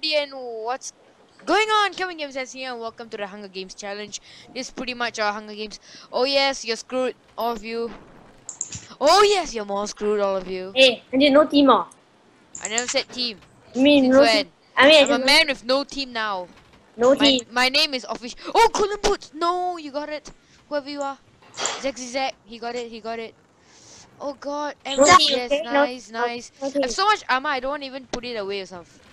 everybody and what's going on? Kevin Games says here and welcome to the Hunger Games challenge. This is pretty much our Hunger Games. Oh yes, you're screwed, all of you. Oh yes, you're more screwed, all of you. Hey, and you no team. I never said team. I mean Since no when? I mean I I'm a man with no team now. no My, team. my name is official. Oh, Colin Boots! No, you got it. Whoever you are. Zack Zack, he got it, he got it. Oh god, No yes, okay? Nice, no- nice. No I have so much armor, I don't even put it away or something.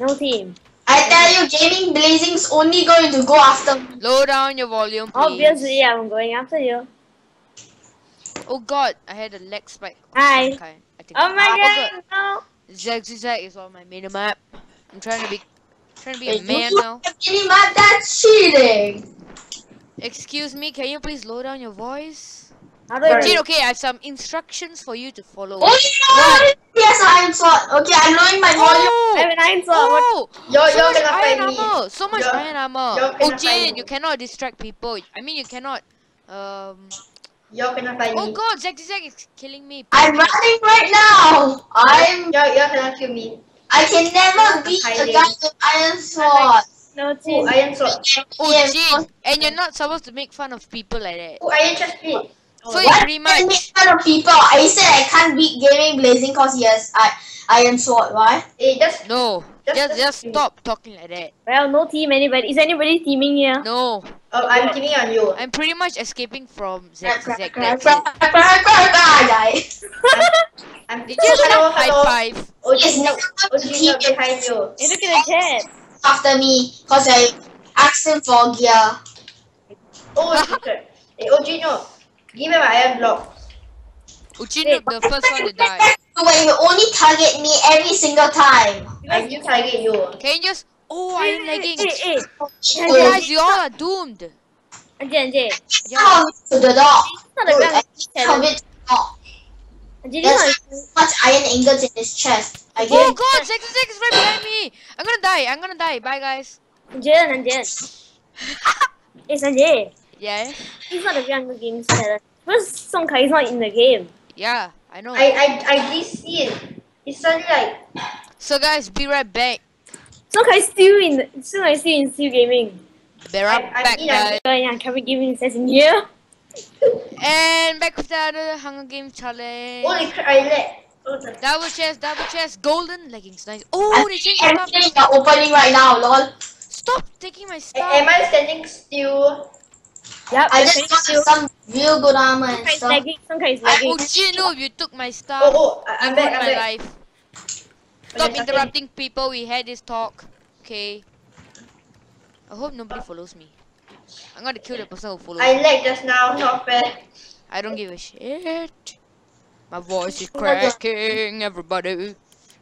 No team. I tell you, Gaming Blazing's only going to go after me. Lower down your volume, please. Obviously I'm going after you. Oh god, I had a leg spike. Oh, Hi. some kind, I think. Oh my ah, Oh god, no. Zack Zack is on my minimap. I'm trying to be trying to be a Wait, man you now. have any map that's cheating. Excuse me, can you please lower down your voice? How do Jin, okay, I have some instructions for you to follow. Oh no! Yes, I'm sword. Okay, I'm lowering my volume. Oh! I have an iron sword. Oh! You're, so you're much gonna iron find me. armor! So much You're- iron armor! you're Oh, gonna Jin, you cannot distract people. I mean, you cannot. Um. You're gonna find Oh me. god, Zack Zack is killing me. I'm running right now. I'm. You're, you're gonna kill me. I can never beat a Hiding. guy with iron sword. No Oh, team. iron sword. Oh, Yeah, Jin, and you're not supposed to make fun of people like that. Oh, iron chest plate. Oh, so Oh, What? pretty I make much. fun of people. I said I can't beat Gaming Blazing cause he has I, iron sword. Why? Hey, just No, Just- just just just stop talking like that. Well, no team anybody. Is anybody teaming here? No, oh, I'm giving on you. I'm pretty much escaping from Zack Crack, crack, Zack. die. I'm Did you oh, hello, high hello. five? Oh, Yes, Gina, now oh, the team behind you. Hey, look at the chat. after me cause I asked him for gear. Oh, Gina. Hey, eh, oh, Gino. Give me my iron block. Uchino, the first one to die. When you only target me every single time. I will target you. Can you just? Oh, I'm Hey, lagging. hey, hey. Oh, Guys, you all are doomed. Anjay, Anjay. Yeah. Come to the dog. It's not a gun. I It's come challenge. it dog. Anjay, this one There's so much iron ingots in his chest. I Oh get god, Zack Zack is right behind me. I'm gonna die. I'm gonna die. Bye, guys. Anjay, Anjay. Hey, Sanjey. Yeah. He's not a Hunger Games challenge. Because Song Kai is not in the game. Yeah, I know. I, I, I did see it. It's suddenly like, So guys, be right back. Song Kai is still in the, Song Kai still in Steel Gaming. Be right I- I back, mean, I- guys. Oh yeah, Kevin Gaming says in here. And back with the other Hunger Games challenge. holy crap, I let. Double chest, double chest, golden leggings, nice. Oh, they changed getting the opening right now, lol. Stop taking my stuff. Am I standing still? Yep, I just very got still. some real good armor Song and Kai is stuff. lagging. Song Kai is Oh, lagging. Chino, you took my stuff. Oh, oh, I- You I'm ruined back, I'm my back. life. Stop Okay, interrupting people. We had this talk. Okay. I hope nobody follows me. I'm gonna kill the person who follows I me. lagged just now, not fair. I don't give a shit. My voice is cracking. Everybody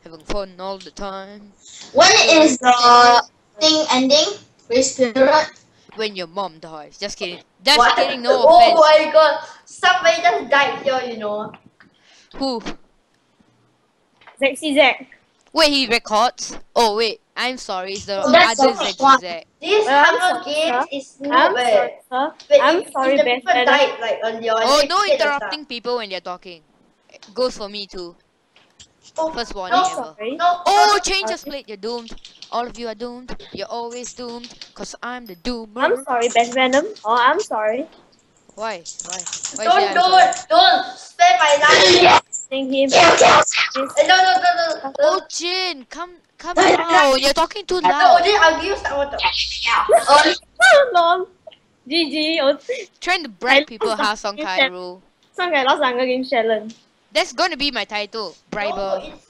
having fun all the time. When is the thing ending? Race period? When your mom dies. Just kidding. Just What? kidding. No oh offense. my god, somebody just died here, you know. Who? Zaxy Zack. Wait, he records? Oh wait, I'm sorry. It's the Oh, other the Zack. Zack. This Well, I'm Hunger sorry, Games is I'm not sorry, bad. sir. Wait, I'm if, sorry, if the best people friend. died like earlier. Oh, no interrupting people when they're talking. It goes for me too. Stuff. First warning no, ever. Sorry. No, Oh, change no. your split. You're doomed. All of you are doomed. You're always doomed. Cause I'm the doomer. I'm sorry, best random. Oh, I'm sorry. Why? Why? Why Don't, say I'm don't, don't spare my life. Thank him. Kill, kill. Eh, no, no, no, no. Oh, Jin, come, come down. You're talking too No, loud. then I'll give you some water. Oh, Lol. GG. Oh, Trying to brag people lost how the Song Kai chat. rule. Song Kai lost Hunger Games challenge. That's gonna be my title, No, briber. it's-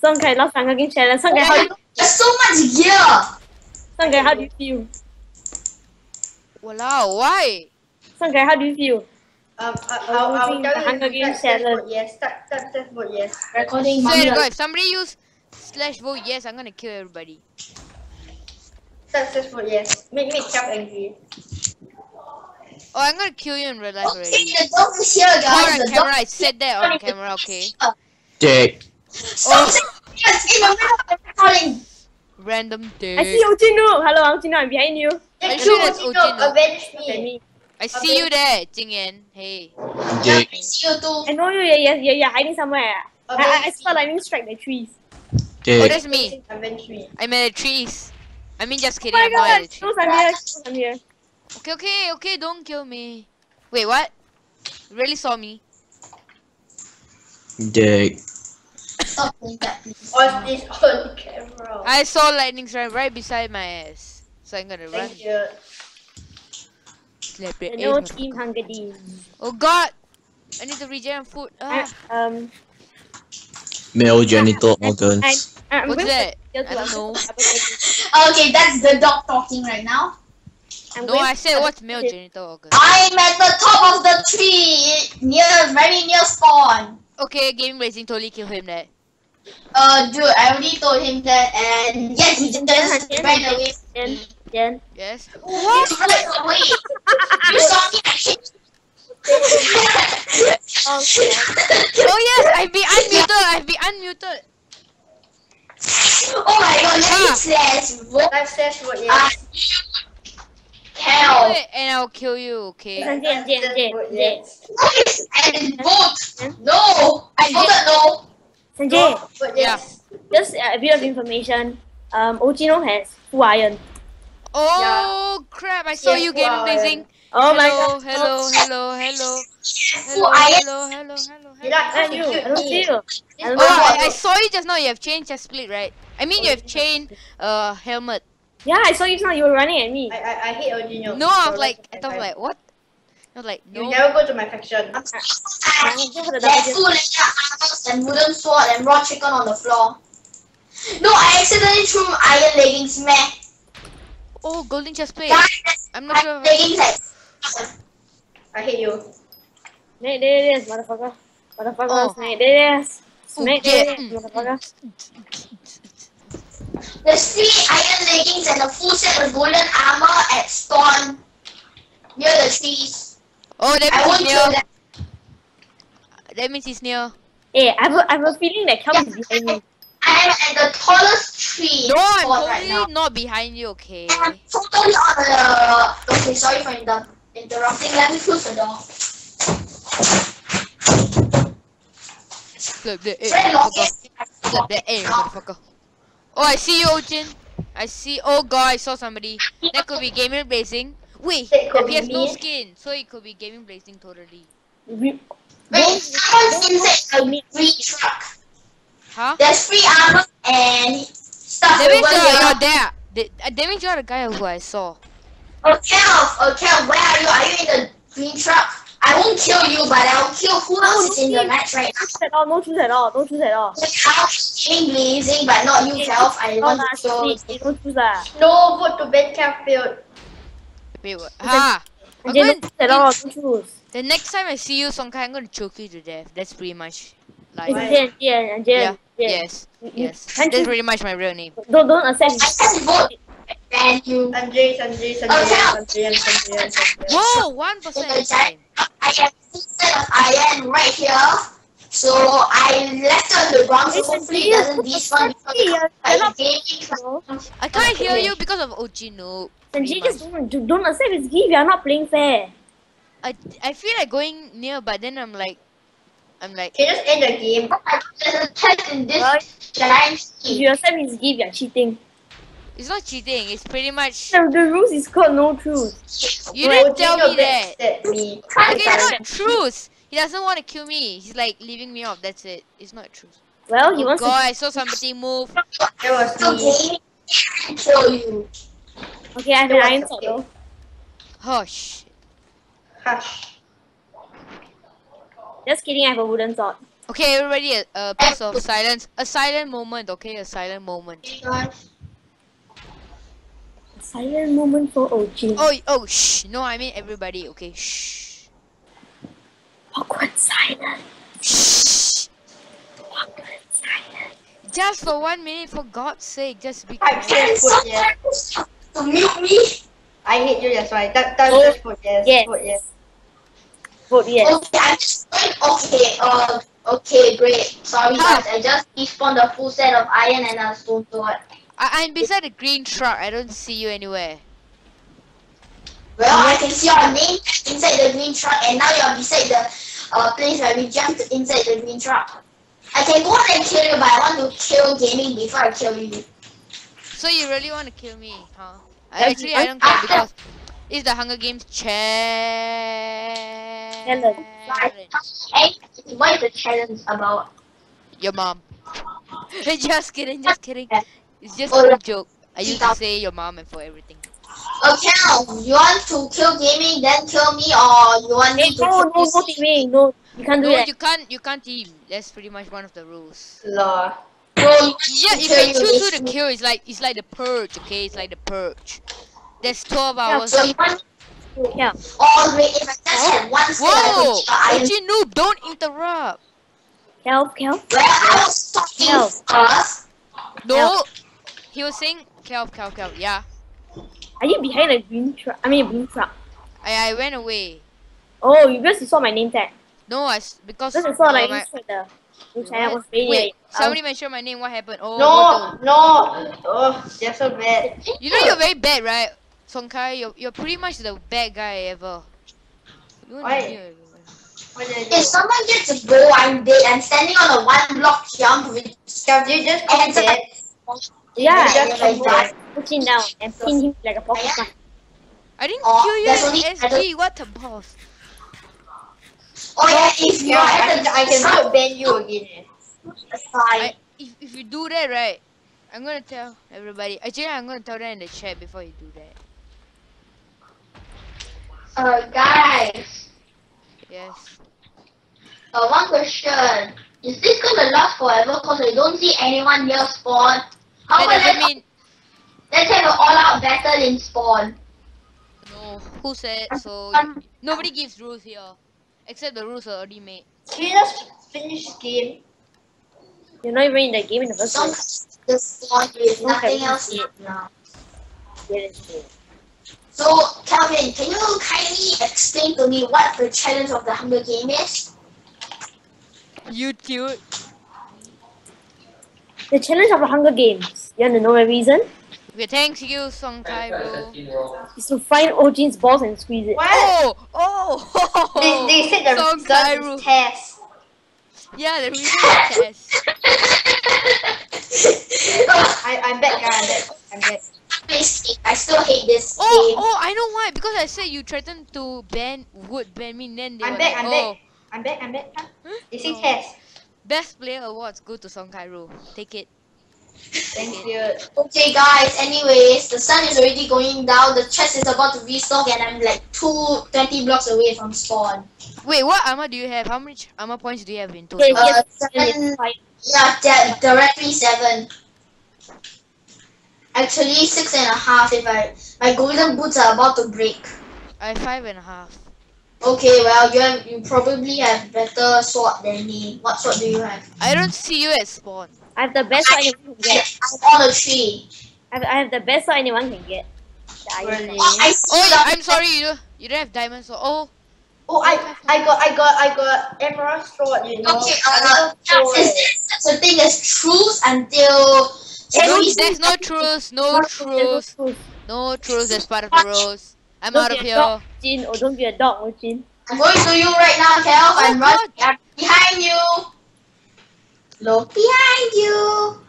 Song Kai lost Hunger Games challenge. Song Kai, how, do- there's so much gear. Song Kai, how do you feel? Walao, why? Song Kai, how do you feel? Um, I- I'll, I'll Losing tell the you. Hunger Games start, start challenge. Yes, start, start, start vote yes. Recording Swear to mommy. God, if somebody use slash vote yes, I'm gonna kill everybody. Start, start vote yes. Make, make Cap angry. Oh, I'm gonna kill you in real life Okay, already. the dog is here, guys. Alright, the camera. I said that on camera, okay. Dick. Stop oh. saying in the middle of the recording. Random I see Ochino. Hello, Ochino. I'm behind you. Are you Just sure that's it, Avenge me. me. I see you there, Jingyan. Hey. Dick. I see you too. I know you. Yeah, yeah, yeah, yeah. Hiding somewhere. I, I, I Avenge saw lightning strike the trees. Dick. Oh, that's me. Avenge me. I'm at the trees. I mean, just oh kidding. Oh my I'm not at god, the trees. I'm here. I'm here. Okay, okay, okay. Don't kill me. Wait, what? You really saw me? The Stop doing that, please. On this on camera. I saw lightning strike right beside my ass. So I'm gonna run. Thank you. Slap your no team. Hunger Games. Oh god! I need to regen food. Ah, Um, male genital I'm, organs. I'm what's that? I don't know. Okay, that's the dog talking right now. I'm No, I said to- what's male genital organ? I'm at the top of the tree, near, very near spawn. Okay, gaming raising totally kill him that. Uh, dude, I already told him that, and yes, he just ran away. Jen, Jen. Yes. What? He ran away. you saw me. Oh yes, I've been unmuted. I've been unmuted. oh my god, let Ah. me slash. What? Life says what Ah, yes. Hell. And I'll kill you. Okay. Jen, Jen, Jen, Jen, Vote Jen. yes. And vote. No, I voted no. Sanjey, Vote Yeah. yes. just a bit of information. Um, Ochino has full iron. Oh crap! I saw Yes, you game wow. racing. Oh my hello, god. hello, hello, hello, Full hello, iron. hello, hello, hello, Did hello. I Not you. I don't see you. I don't Oh, know. I, I saw you just now. You have changed your split, right? I mean, you have changed uh helmet. Yeah, I saw you now. You were running at me. I, I, I hate Ojinho. No, I was like, I thought like, what? I was like, You no. never go to my faction. There's two leather armors and wooden sword and raw chicken on the floor. No, I accidentally threw iron leggings, man. Oh, golden chest plate. I'm not sure. iron if I- leggings I hate you. There, there it is, motherfucker. Motherfucker, Oh. snake, there it is. Ooh, Snake, yeah, there it is, mm, motherfucker. There's three iron leggings and a full set of golden armor at spawn near the trees. Oh, that I means won't he's near. them. That means he's near. Hey, I have a, I have a feeling that Kel is behind me. I'm at the tallest tree No, I'm spawn right totally now. not behind you. Okay. And I'm totally on the. Okay, sorry for inter- interrupting. Let me close the door. Slap the air, motherfucker. it. Slap the air, motherfucker. Oh, I see you, Ojin. I see. Oh god, I saw somebody. That could be gaming blazing. Wait, That could he be has no skin, so it could be gaming blazing totally. We, Wait, someone's inside the green truck. Huh? There's free armor and stuff That means over you're, here. you're there. That, uh, that means you're the guy who I saw. Oh, Kel, oh, Kel, where are you? Are you in the green truck? I won't kill you, but I'll kill who else is in the match right now. choose at all, no choose at all, don't choose at all. Kel, King blazing, but not you, Kel. I No, want lah, to kill. please, don't choose lah. No vote to Ben Campfield. Wait, what? Ha! I'm Sanjey, going, don't choose at all, don't choose. the next time I see you, Songkai, I'm gonna choke you to death. That's pretty much like. It's Jen, Jen, Jen, Yeah. Jen. Yes. You- you Yes. can't That's choose- pretty much my real name. Don't, don't accept. I just vote. And you. Sanjey, Sanjey, Sanjey, Sanjey, Sanjey, Sanjey. Whoa, one percent Okay, time. I have a set of iron right here. So I left it on the ground, so hopefully it doesn't despawn because Sanjey, you're I I can't hear you because of Ojino. Sanjey, just don't, do- don't accept his gift. You're not playing fair. I I feel like going near, but then I'm like, I'm like, Can you just end the game? There's a chest in this Well, giant If you accept his gift, you're cheating. It's not cheating. It's pretty much. The, the rules is called no truth. You didn't tell me that. me. Okay, it's not truth. He doesn't want to kill me. He's like leaving me off. That's it. It's not truth. Well, he Oh wants God, I saw somebody move. That was So me. gaming kill you. Okay, I have an That iron sword though. Hush. Hush. Just kidding, I have a wooden sword. Okay, everybody, a, a piece of silence. A silent moment. Okay, a silent moment. Hey guys. Silent moment for OG. Oh, oh, shh. No, I mean everybody. Okay, shh. Awkward silence. Shh. Awkward silence. Just for one minute, for God's sake, just be I quiet. can't Can vote yes. to mute me? I hate you, that's why. That, that Oh, just vote yes. yes. Vote yes. Vote yes. Okay, I'm just going. Okay, uh, okay, great. Sorry Ah. guys, I just despawned a full set of iron and a stone sword. I, I'm beside the green truck. I don't see you anywhere. Well, I can see your name inside the green truck, and now you're beside the uh, place where we jumped inside the green truck. I can go and kill you, but I want to kill gaming before I kill you. So you really want to kill me, huh? I, actually, I I- don't care because it's the Hunger Games challenge. Hey, what is the challenge about? Your mom. just kidding, just kidding. It's just Oh, a joke. I used to say your mom and for everything. Okay, you want to kill gaming, then kill me, or you want Hey, me to no, kill no, no you? teaming. No, you can't do No, that. you can't. You can't team. That's pretty much one of the rules. Lol. Bro, Yeah, if you kill choose who this- to kill. It's like it's like the purge. Okay, it's like the purge. There's twelve Yeah, hours. So you want Yeah. all wait, if I just had one skill, I Whoa! could kill noob, don't interrupt. Help! Help! Well, I was talking No. first. No, he was saying kelp, kelp, kelp. Yeah, Are you behind a green truck? I mean, a blue truck. I I went away. Oh, you just saw my name tag. No, I s- because Just saw uh, like my- you the which I was reading. wait. it. Somebody mentioned my name. What happened? Oh, No, what no. Oh, they're so bad. you know you're very bad, right? Songkai, you're you're pretty much the bad guy ever. You Why? hear everyone. What did I If someone gets a bow, I'm dead. I'm standing on a one block jump with Can you just and dead? Yeah, Yeah, I like that. put him down and pin him like a Pokemon. I didn't Oh, kill you there's in only- SG. What the boss? Oh yeah, if you're Yeah, I at can, the I can vote ban you again. I, if if you do that right, I'm gonna tell everybody. Actually, I'm gonna tell them in the chat before you do that. Uh, guys, Yes. uh, one question. Is this gonna last forever? Cause I don't see anyone near spawn. How That about doesn't mean let's have an all-out battle in spawn? no. Who said so? Nobody gives rules here, except the rules are already made. Can you just finish this game? You're not even in the game in the first place. the spawn with Okay, nothing else see now. Yeah, that's true. So, Calvin, can you kindly explain to me what the challenge of the Hunger Game is? You cute. The challenge of the Hunger Games. You want to know the reason? Okay, thanks you, Songkai, bro. Is to find Ojin's balls and squeeze it. What? Oh, oh. They, they said the Songkai result rule. is test. Yeah, the reason is test. I, I'm back, guys. I'm back. I'm back. I still hate this Oh, game. oh, I know why. Because I said you threatened to ban would ban me, then they I'm back, like, I'm oh, back. I'm back, I'm back. Huh? Huh? They say Oh. test. Best player awards go to Songkai Take it. Thank you. Okay, guys, anyways, the sun is already going down. The chest is about to restock, and I'm like two twenty blocks away from spawn. Wait, what armor do you have? How much armor points do you have in Yeah, total? Uh, seven- Yeah, di- directly seven. Actually, six and a half if I. My golden boots are about to break. I have five and a half. Okay, well, you have, you probably have better sword than me. What sword do you have? I don't see you at spawn. I have the best sword anyone can get. I'm on a tree. I have, I have the best sword anyone can get. Really? Oh, I oh I'm sorry, you don't, you don't have diamonds. So, oh, Oh, I, I got, I got, I got emerald sword. You know. Okay, I uh, sword. is there such a thing as truths until no, every there's no truth, no truth, no truth as part of the rules. I'm Don't out be of a here. dog, Jin, or don't be a dog, oh, Ojin. I'm going to you right now, Kel. Oh, I'm running God. I'm behind you. Look behind you.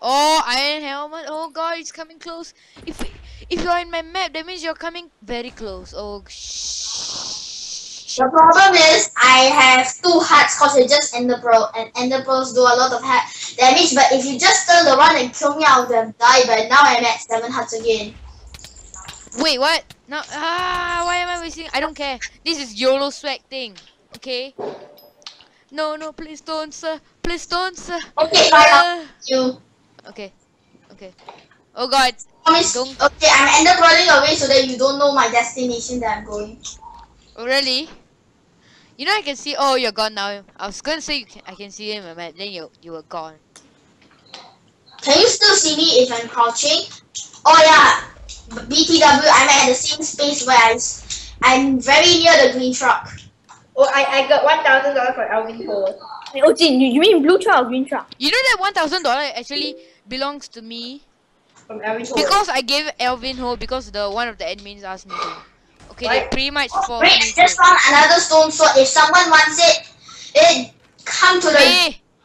Oh, iron helmet. Oh, oh god, it's coming close. If if you're in my map, that means you're coming very close. Oh, shh. The problem is I have two hearts because I just ender pearl and ender pearls do a lot of ha- damage. But if you just turn around and kill me, I would have died. But now I'm at seven hearts again. Wait, what? No, ah, why am I wasting? I don't care. This is YOLO swag thing. Okay. No, no, please don't, sir. Please don't, sir. Okay. Uh, You okay, okay. Oh god, promise. Don't- Okay, I'm ender pearling away so that you don't know my destination that I'm going. oh, really? You know I can see. Oh, you're gone now. I was gonna say you can, I can see my map. Then you you were gone. Can you still see me if I'm crouching? Oh yeah, BTW. I'm at the same space where I'm, I'm very near the green truck. Oh, I, I got one thousand dollars for Alvin Cole. Hey, Ojin, oh, you, you mean blue truck or green truck? You know that one thousand dollar actually belongs to me From Alvin Cole. because I gave Elvin Ho because the one of the admins asked me to. Okay, they Right. pretty much forced Wait, me I just to. found another stone sword. If someone wants it, it come to the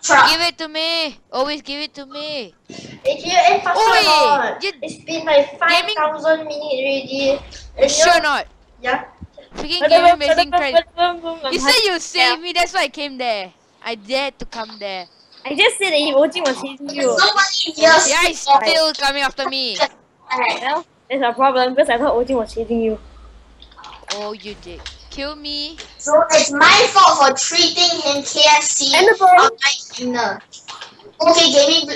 Hey, truck. Give it to me. Always give it to me. Hey, can you end faster Oi, or not? It's been like Gaming- 5,000 minutes already. You And sure you're- not? Yeah. Freaking gaming amazing trend. You You said you save me. That's why I came there. I dared to come there. I just said that if Ojin was chasing you. Nobody hears Yeah, he's still coming after me. Alright. Well, that's a problem because I thought Ojin was chasing you. Oh, you did. Kill me. So it's my fault for treating him KFC And the bro. on my dinner. Okay, gaming.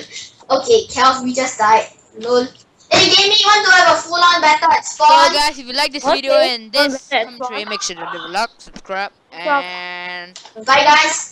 Okay, Kels, we just died. Lol. Hey, gaming, you want to have a full-on battle at So guys, if you like this Okay, video and this that's commentary, make sure to leave a like, subscribe, and Bye, guys.